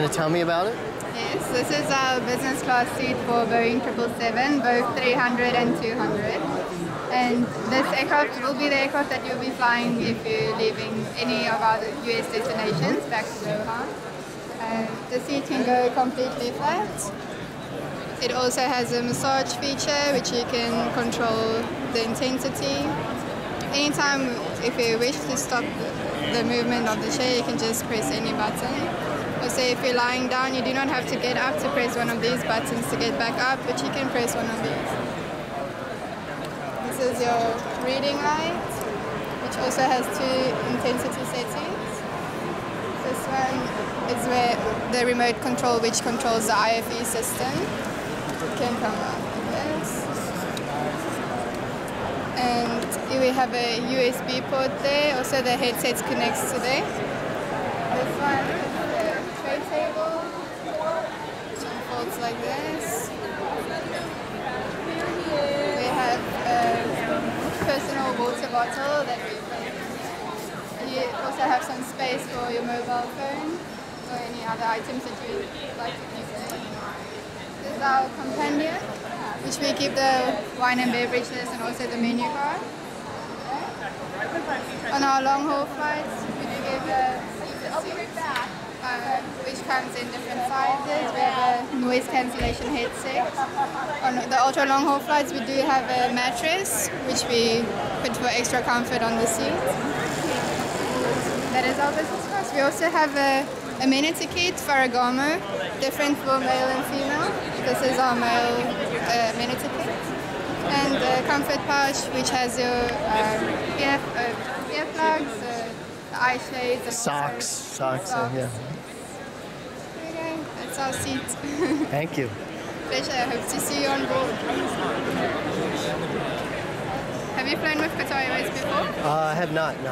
going to tell me about it? Yes, this is our business class seat for Boeing 777, both 300 and 200. And this aircraft will be the aircraft that you'll be flying if you're leaving any of our US destinations back to Doha. Uh, the seat can go completely flat. It also has a massage feature which you can control the intensity. Anytime if you wish to stop the movement of the chair you can just press any button. Also if you're lying down you do not have to get up to press one of these buttons to get back up but you can press one of these. This is your reading light which also has two intensity settings. This one is where the remote control which controls the IFE system. Can come out like this. And we have a USB port there, also the headset connects to there. This one the tray table, which unfolds like this. We have a personal water bottle that we You also have some space for your mobile phone or any other items that you like to keep there. This is our companion, which we keep the wine and beverages and also the menu card. On our long haul flights, we do give a uh, which comes in different sizes. We have a noise cancellation headset. On the ultra long haul flights, we do have a mattress, which we put for extra comfort on the seat. That is our business class. We also have a amenity kit, Ferragamo, different for male and female. This is our male uh, amenity kit. Comfort pouch, which has your um, ear, uh, earplugs, uh, the eye shades, and Socks. Socks, uh, yeah. Okay, that's our seat. Thank you. Pleasure. I hope to see you on board. Have you flown with Qatar Airways before? Uh, I have not, no.